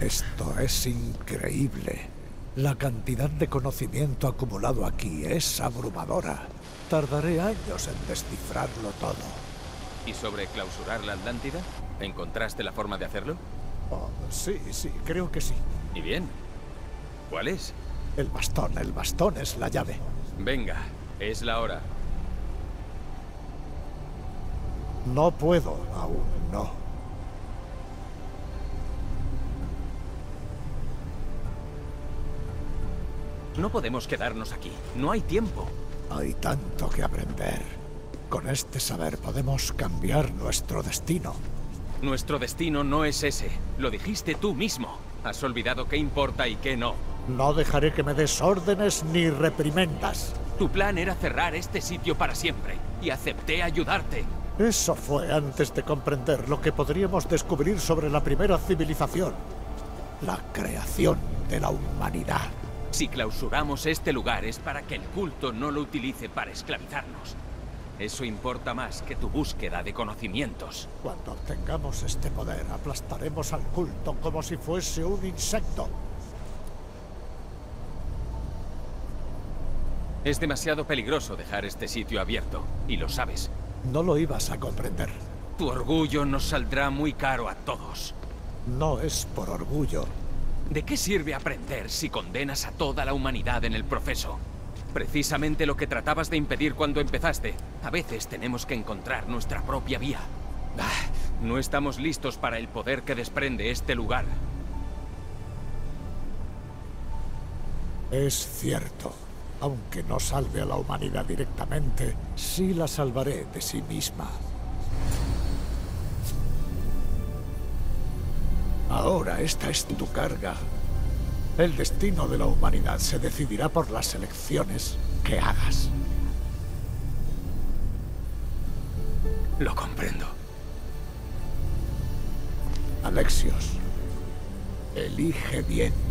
Esto es increíble. La cantidad de conocimiento acumulado aquí es abrumadora. Tardaré años en descifrarlo todo. ¿Y sobre clausurar la Atlántida? ¿Encontraste la forma de hacerlo? Oh, sí, sí, creo que sí. ¿Y bien? ¿Cuál es? El bastón, el bastón es la llave. Venga, es la hora. No puedo aún, no. No podemos quedarnos aquí. No hay tiempo. Hay tanto que aprender. Con este saber podemos cambiar nuestro destino. Nuestro destino no es ese. Lo dijiste tú mismo. Has olvidado qué importa y qué no. No dejaré que me des órdenes ni reprimendas. Tu plan era cerrar este sitio para siempre. Y acepté ayudarte. Eso fue antes de comprender lo que podríamos descubrir sobre la primera civilización. La creación de la humanidad. Si clausuramos este lugar es para que el culto no lo utilice para esclavizarnos. Eso importa más que tu búsqueda de conocimientos. Cuando obtengamos este poder, aplastaremos al culto como si fuese un insecto. Es demasiado peligroso dejar este sitio abierto, y lo sabes. No lo ibas a comprender. Tu orgullo nos saldrá muy caro a todos. No es por orgullo. ¿De qué sirve aprender si condenas a toda la humanidad en el proceso? Precisamente lo que tratabas de impedir cuando empezaste. A veces tenemos que encontrar nuestra propia vía. Ah, no estamos listos para el poder que desprende este lugar. Es cierto. Aunque no salve a la humanidad directamente, sí la salvaré de sí misma. Ahora esta es tu carga. El destino de la humanidad se decidirá por las elecciones que hagas. Lo comprendo. Alexios, elige bien.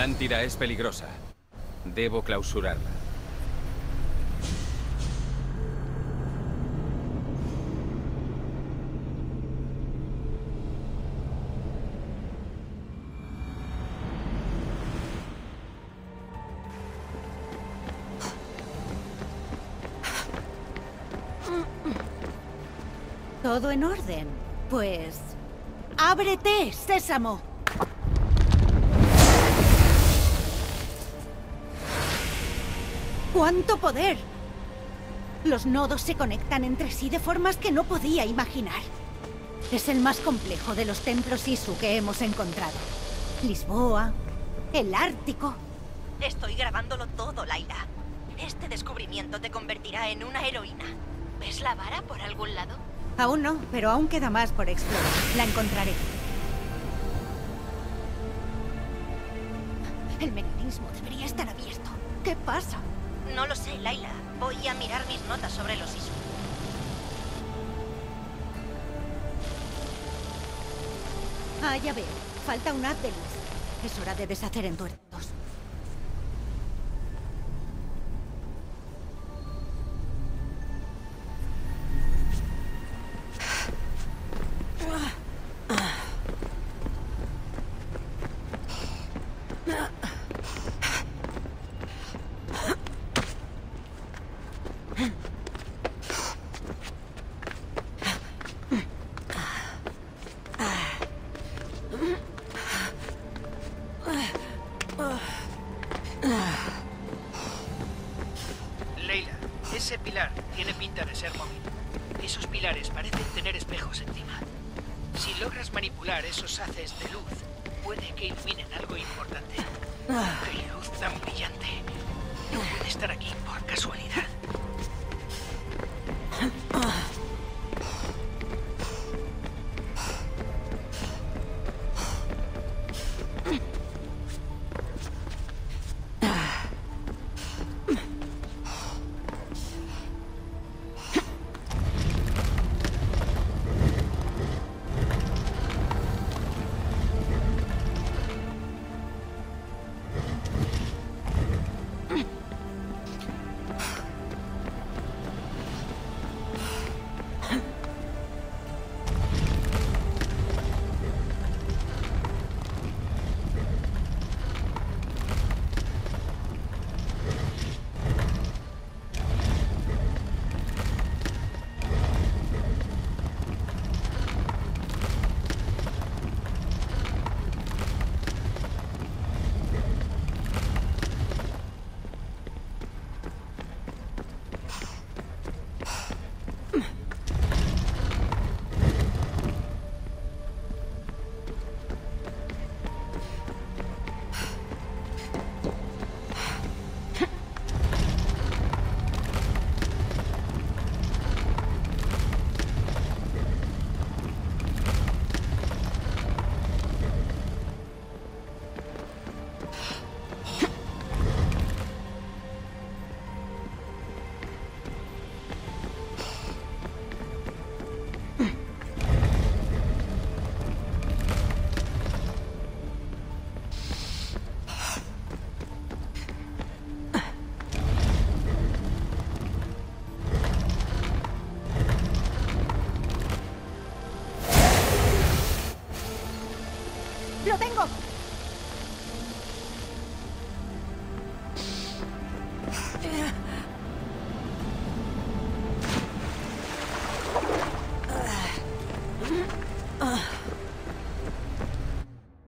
Atlántida es peligrosa. Debo clausurarla. Todo en orden. Pues... ¡Ábrete, sésamo! ¡Cuánto poder! Los nodos se conectan entre sí de formas que no podía imaginar. Es el más complejo de los templos Isu que hemos encontrado. Lisboa, el Ártico. Estoy grabándolo todo, Laila. Este descubrimiento te convertirá en una heroína. ¿Ves la vara por algún lado? Aún no, pero aún queda más por explorar. La encontraré. El mecanismo debería estar abierto. ¿Qué pasa? No lo sé, Laila. Voy a mirar mis notas sobre los ISU. Ah, ya veo. Falta un haz de. Es hora de deshacer entuertos. Leila, ese pilar tiene pinta de ser móvil. Esos pilares parecen tener espejos encima. Si logras manipular esos haces de luz, puede que iluminen algo importante. ¡Qué luz tan brillante!